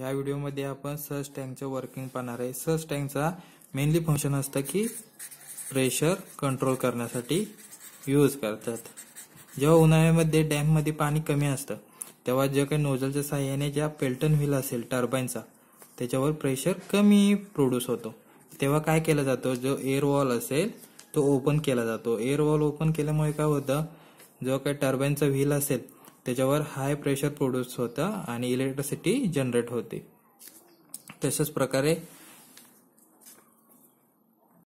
ह्या व्हिडिओमध्ये आपण सर्च टँकचं वर्किंग पाहणार आहे. सर्च टँकचा मेनली फंक्शन असतं की प्रेशर कंट्रोल करण्यासाठी यूज करतात. जेव्हा उन्हाळ्यामध्ये डॅममध्ये पाणी कमी असतं तेव्हा जे काही नोझलच्या साह्याने ज्या पेल्टन व्हील असेल टर्बाईनचा त्याच्यावर प्रेशर कमी प्रोड्यूस होतो. तेव्हा काय केला जातो? जो एअर वॉल असेल तो ओपन केला जातो. एअर वॉल ओपन केल्यामुळे काय होतं? जो काही टर्बाईनचा व्हील असेल त्याच्यावर हाय प्रेशर प्रोड्यूस होतं आणि इलेक्ट्रिसिटी जनरेट होते. तशाच प्रकारे